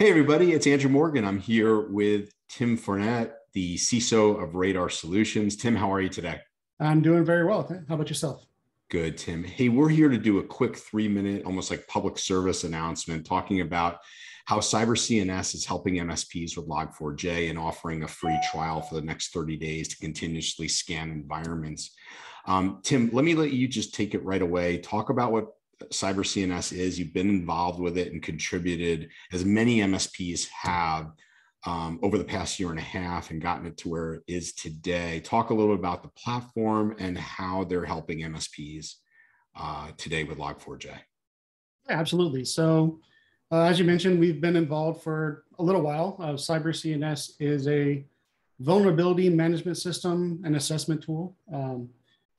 Hey, everybody, it's Andrew Morgan. I'm here with Tim Fournette, the CISO of Radar Solutions. Tim, how are you today? I'm doing very well. How about yourself? Good, Tim. Hey, we're here to do a quick three minute, almost like public service announcement talking about how Cyber CNS is helping MSPs with Log4j and offering a free trial for the next 30 days to continuously scan environments. Um, Tim, let me let you just take it right away. Talk about what Cyber CNS is. You've been involved with it and contributed, as many MSPs have, um, over the past year and a half and gotten it to where it is today. Talk a little bit about the platform and how they're helping MSPs uh, today with Log4j. Yeah, absolutely. So, uh, as you mentioned, we've been involved for a little while. Uh, Cyber CNS is a vulnerability management system and assessment tool. Um,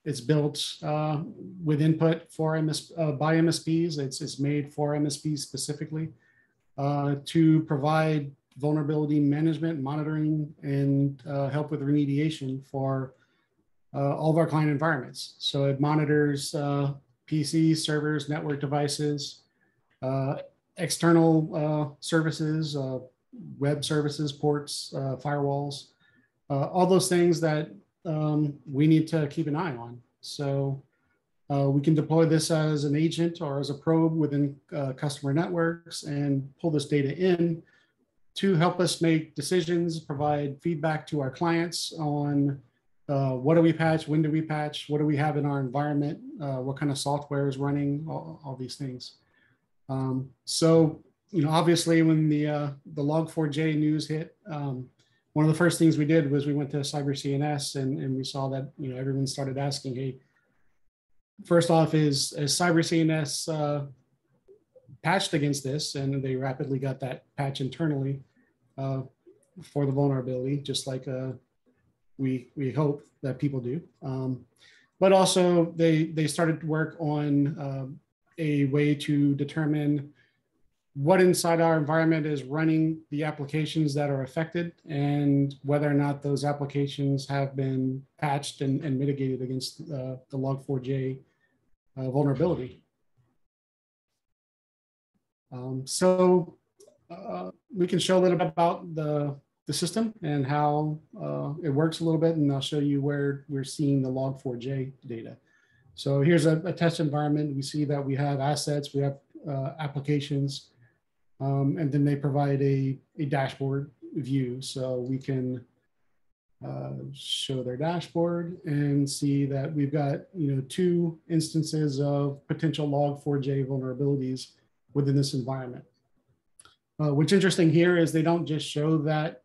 it's built uh, with input for MS, uh, by MSPs. It's, it's made for MSPs specifically uh, to provide vulnerability management, monitoring, and uh, help with remediation for uh, all of our client environments. So it monitors PCs, servers, network devices, external services, web services, ports, firewalls, all those things that um, we need to keep an eye on. So uh, we can deploy this as an agent or as a probe within uh, customer networks and pull this data in to help us make decisions, provide feedback to our clients on uh, what do we patch, when do we patch, what do we have in our environment, uh, what kind of software is running, all, all these things. Um, so, you know, obviously when the, uh, the Log4j news hit, um, one of the first things we did was we went to Cyber CNS and, and we saw that you know everyone started asking, hey, first off, is, is Cyber CNS uh, patched against this? And they rapidly got that patch internally uh, for the vulnerability, just like uh, we we hope that people do. Um, but also they they started to work on uh, a way to determine what inside our environment is running the applications that are affected and whether or not those applications have been patched and, and mitigated against uh, the log4j uh, vulnerability. Um, so uh, we can show a little bit about the, the system and how uh, it works a little bit, and I'll show you where we're seeing the log4j data. So here's a, a test environment. We see that we have assets, we have uh, applications, um, and then they provide a, a dashboard view. So we can uh, show their dashboard and see that we've got you know two instances of potential log4j vulnerabilities within this environment. Uh, what's interesting here is they don't just show that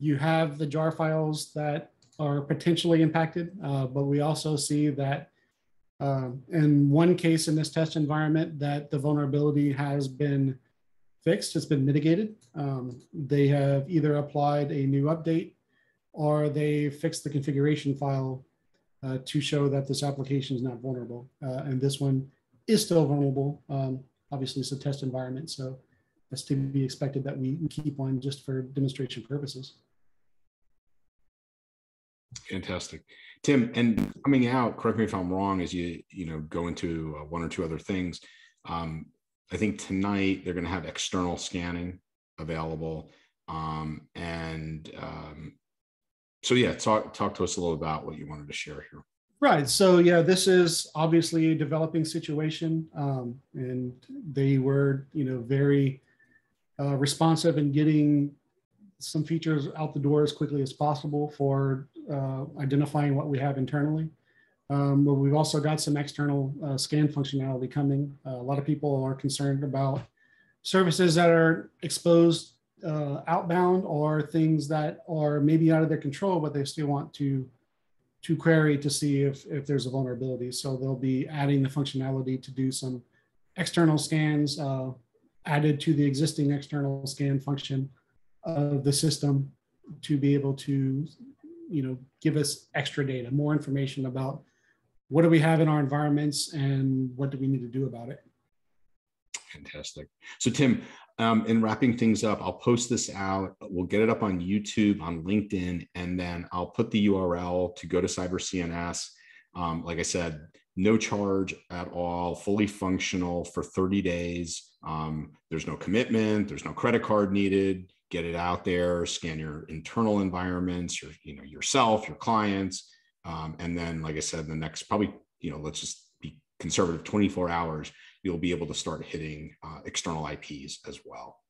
you have the jar files that are potentially impacted, uh, but we also see that um, in one case in this test environment that the vulnerability has been fixed, it's been mitigated. Um, they have either applied a new update or they fixed the configuration file uh, to show that this application is not vulnerable. Uh, and this one is still vulnerable. Um, obviously, it's a test environment, so that's to be expected that we keep one just for demonstration purposes. Fantastic, Tim. And coming out, correct me if I'm wrong, as you you know go into uh, one or two other things. Um, I think tonight they're going to have external scanning available, um, and um, so yeah, talk talk to us a little about what you wanted to share here. Right. So yeah, this is obviously a developing situation, um, and they were you know very uh, responsive in getting some features out the door as quickly as possible for uh, identifying what we have internally. Um, but we've also got some external uh, scan functionality coming. Uh, a lot of people are concerned about services that are exposed uh, outbound or things that are maybe out of their control, but they still want to to query to see if, if there's a vulnerability. So they'll be adding the functionality to do some external scans uh, added to the existing external scan function of the system to be able to, you know, give us extra data, more information about what do we have in our environments and what do we need to do about it. Fantastic. So Tim, um, in wrapping things up, I'll post this out. We'll get it up on YouTube, on LinkedIn, and then I'll put the URL to go to Cyber CNS. Um, like I said, no charge at all, fully functional for 30 days. Um, there's no commitment, there's no credit card needed. Get it out there, scan your internal environments, your, you know, yourself, your clients. Um, and then, like I said, the next probably, you know, let's just be conservative 24 hours, you'll be able to start hitting uh, external IPs as well.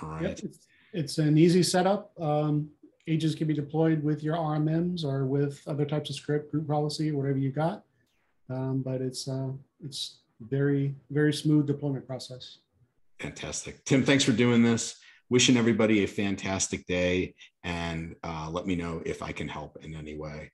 All right. Yep. It's, it's, an easy setup. Um, agents can be deployed with your RMMs or with other types of script, group policy, whatever you got. Um, but it's uh, it's very very smooth deployment process. Fantastic, Tim. Thanks for doing this. Wishing everybody a fantastic day, and uh, let me know if I can help in any way.